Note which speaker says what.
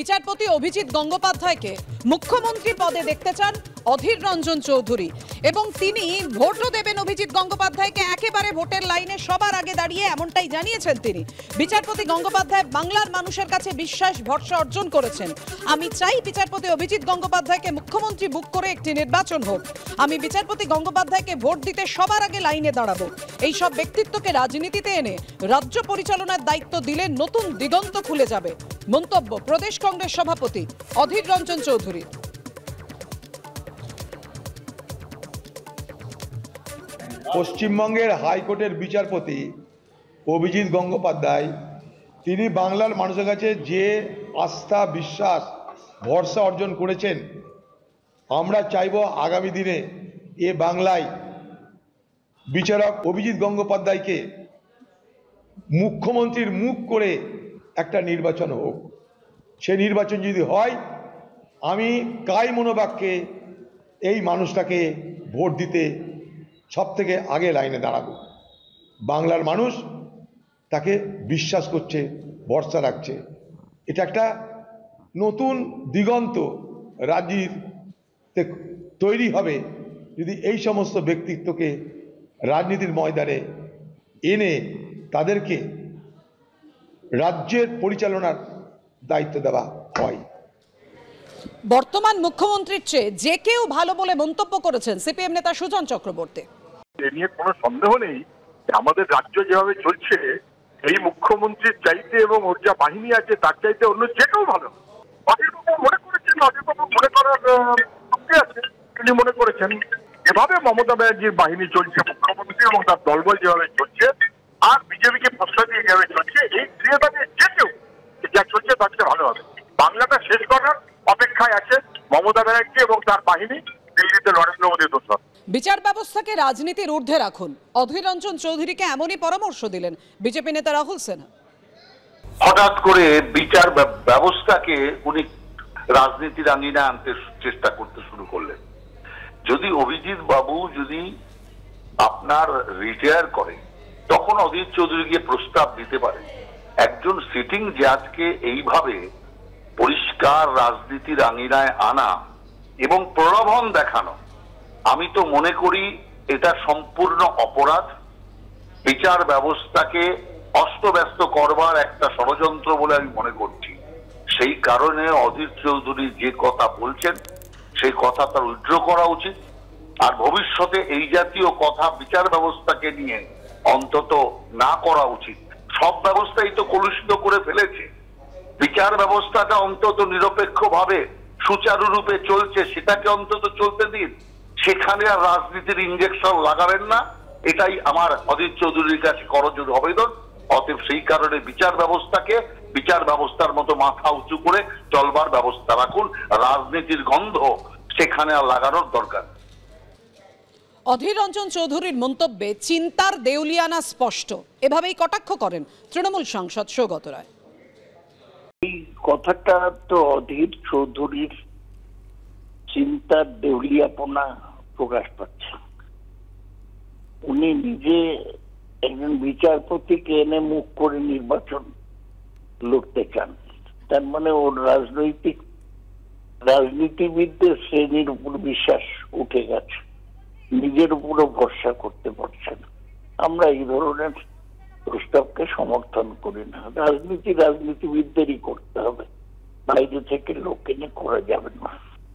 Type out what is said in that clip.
Speaker 1: বিচারপতি অভিজিৎ গঙ্গোপাধ্যায়কে মুখ্যমন্ত্রী পদে দেখতে চান অধীর রঞ্জন চৌধুরী। এবং তিনি ভোটও দেবেন অভিজিৎ গঙ্গোপাধ্যায়কে। একেবারে ভোটের লাইনে সবার আগে দাঁড়িয়ে এমনটাই জানিয়েছেন তিনি। বিচারপতি গঙ্গোপাধ্যায় বাংলার মানুষের কাছে বিশ্বাস, ভরসা অর্জন করেছেন। আমি চাই বিচারপতি অভিজিৎ গঙ্গোপাধ্যায়কে মুখ্যমন্ত্রী বুক করে একটি নির্বাচন হোক। আমি বিচারপতি গঙ্গোপাধ্যায়কে ভোট দিতে সবার আগে লাইনে দাঁড়াবো। এই সব ব্যক্তিত্বকে রাজনীতিতে এনে রাজ্য পরিচালনার দায়িত্ব দিলে নতুন দিগন্ত খুলে যাবে। মন্তব্য, প্রদেশ কংগ্রেস সভাপতি অধীর রঞ্জন চৌধুরী।
Speaker 2: পশ্চিমবঙ্গের হাইকোর্টের বিচারপতি অভিজিৎ গঙ্গোপাধ্যায়, তিনি বাংলার মানুষের কাছে যে আস্থা, বিশ্বাস, ভরসা অর্জন করেছেন, আমরা চাইব আগামী দিনে এ বাংলায় বিচারক অভিজিৎ গঙ্গোপাধ্যায়কে মুখ্যমন্ত্রীর মুখ করে একটা নির্বাচন হোক, সে নির্বাচন যদি হয়, আমি কাই মনোবাক্যে এই মানুষটাকে ভোট দিতে সব থেকে আগে লাইনে দাঁড়াবো। বাংলার মানুষ তাকে বিশ্বাস করছে, ভরসা রাখছে। এটা একটা নতুন দিগন্ত রাজ্যের তৈরি হবে যদি এই সমস্ত ব্যক্তিত্বকে রাজনীতির ময়দানে এনে তাদেরকে রাজ্যের পরিচালনার দায়িত্ব দেওয়া হয়।
Speaker 1: বর্তমান মুখ্যমন্ত্রীর চেয়ে যে কেউ ভালো বলে মন্তব্য করেছেন সিপিএম নেতা সুজন চক্রবর্তী।
Speaker 3: এ নিয়ে কোনো সন্দেহ নেই আমাদের রাজ্য যেভাবে চলছে এই মুখ্যমন্ত্রীর চাইতে এবং ওর যা বাহিনী আছে তার চাইতে অন্য যে কেউ ভালো। মনে করেছেন মনে করার আছে তিনি মনে করেছেন। এভাবে মমতা ব্যানার্জির বাহিনী চলছে মুখ্যমন্ত্রী এবং তার দলবল যেভাবে চলছে বিজেপিকে প্রশ্রয় দিয়ে যেভাবে চলছে এই ক্রিয়াটাকে যে কেউ যা চলছে তার চেয়ে ভালো হবে। বাংলাটা শেষ করার অপেক্ষায় আছে মমতা ব্যানার্জি এবং তার বাহিনী দিল্লিতে নরেন্দ্র মোদীর দোষর।
Speaker 1: বিচার ব্যবস্থাকে রাজনীতির ঊর্ধ্বে রাখুন। অধীর রঞ্জন চৌধুরীকে এমনই পরামর্শ দিলেন বিজেপি নেতা রাহুল সিনহা।
Speaker 4: হঠাৎ করে বিচার ব্য- ব্যবস্থাকে উনি রাজনীতির আঙিনা আনতে চেষ্টা করতে শুরু করলেন। যদি অভিজিৎ বাবু যদি আপনার রিটায়ার করে তখন অধীর চৌধুরী গিয়ে প্রস্তাব দিতে পারে। একজন সিটিং জাজকে এইভাবে পরিষ্কার রাজনীতির আঙিনায় আনা এবং প্রলোভন দেখানো, আমি তো মনে করি এটা সম্পূর্ণ অপরাধ। বিচার ব্যবস্থাকে অস্তব্যস্ত করবার একটা ষড়যন্ত্র বলে আমি মনে করছি। সেই কারণে অধীর চৌধুরী যে কথা বলছেন, সেই কথা তার উইথড্র করা উচিত। আর ভবিষ্যতে এই জাতীয় কথা বিচার ব্যবস্থাকে নিয়ে অন্তত না করা উচিত। সব ব্যবস্থাই তো কলুষিত করে ফেলেছে। বিচার ব্যবস্থাটা অন্তত নিরপেক্ষভাবে, সুচারুরূপে চলছে, সেটাকে অন্তত চলতে দিন। সেখানে আর রাজনীতির ইঞ্জেকশন লাগাবেন না। এটাই আমার অধীর চৌধুরীর কাছে করজোর আবেদন। অতএব সেই কারণে বিচার ব্যবস্থাকে, বিচার ব্যবস্থার মতো মাথা উঁচু করে চলবার ব্যবস্থা রাখুন। রাজনীতির গন্ধ সেখানে আর লাগানোর দরকার।
Speaker 1: অধীর রঞ্জন চৌধুরীর মন্তব্যে চিন্তার দেউলিয়ানা স্পষ্ট। এভাবেই কটাক্ষ করেন তৃণমূল সাংসদ সৌগত রায়।
Speaker 5: এই কথাটা তো অধীর চৌধুরীর চিন্তার দেউলিয়াপনা প্রকাশ পাচ্ছে। উনি নিজে একজন বিচারপতিকে এনে মুখ করে নির্বাচন লড়তে চান। তার মানে ওর রাজনৈতিক রাজনীতিবিদদের শ্রেণির উপর বিশ্বাস উঠে গেছে। নিজের উপরও ভরসা করতে পারছে না। আমরা এই ধরনের প্রস্তাবকে সমর্থন করি না। রাজনীতি রাজনীতিবিদদেরই করতে হবে। বাইরে থেকে লোক এনে করা যাবে না।